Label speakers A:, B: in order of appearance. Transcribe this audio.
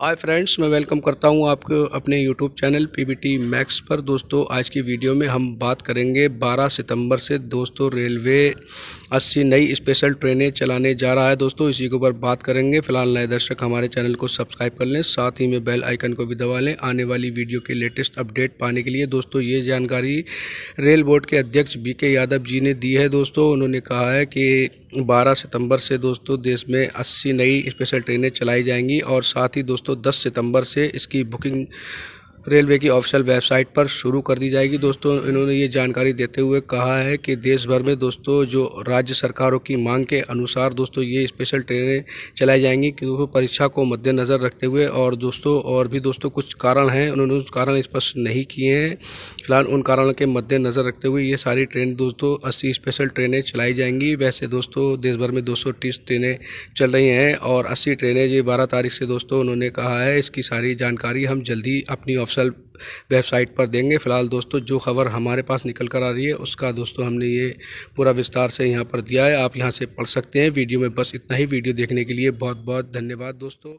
A: Hi friends मैं welcome करता हूँ आपको अपने यूट्यूब चैनल पीबीटी मैक्स पर। दोस्तों, आज की वीडियो में हम बात करेंगे 12 सितंबर से दोस्तों रेलवे 80 नई स्पेशल ट्रेनें चलाने जा रहा है। दोस्तों, इसी के ऊपर बात करेंगे। फ़िलहाल नए दर्शक हमारे चैनल को सब्सक्राइब कर लें, साथ ही में बेल आइकन को भी दबा लें आने वाली वीडियो के लेटेस्ट अपडेट पाने के लिए। दोस्तों, ये जानकारी रेल बोर्ड के अध्यक्ष बी यादव जी ने दी है। दोस्तों, उन्होंने कहा है कि 12 सितंबर से दोस्तों देश में 80 नई स्पेशल ट्रेनें चलाई जाएँगी और साथ ही दोस्तों 10 सितंबर से इसकी बुकिंग रेलवे की ऑफिशियल वेबसाइट पर शुरू कर दी जाएगी। दोस्तों, इन्होंने ये जानकारी देते हुए कहा है कि देश भर में, दोस्तों, जो राज्य सरकारों की मांग के अनुसार, दोस्तों, ये स्पेशल ट्रेनें चलाई जाएँगी। क्योंकि परीक्षा को मद्देनज़र रखते हुए और, दोस्तों, और भी, दोस्तों, कुछ कारण हैं। उन्होंने उस कारण स्पष्ट नहीं किए हैं। फ़िलहाल उन कारणों के मद्देनज़र रखते हुए ये सारी ट्रेन, दोस्तों, अस्सी स्पेशल ट्रेनें चलाई जाएँगी। वैसे, दोस्तों देश भर में दो सौ तीस ट्रेनें चल रही हैं और अस्सी ट्रेनें ये बारह तारीख से, दोस्तों, उन्होंने कहा है। इसकी सारी जानकारी हम जल्दी अपनी ऑफिशियल वेबसाइट पर देंगे। फ़िलहाल दोस्तों, जो खबर हमारे पास निकल कर आ रही है, उसका दोस्तों हमने ये पूरा विस्तार से यहाँ पर दिया है। आप यहाँ से पढ़ सकते हैं। वीडियो में बस इतना ही। वीडियो देखने के लिए बहुत बहुत धन्यवाद दोस्तों।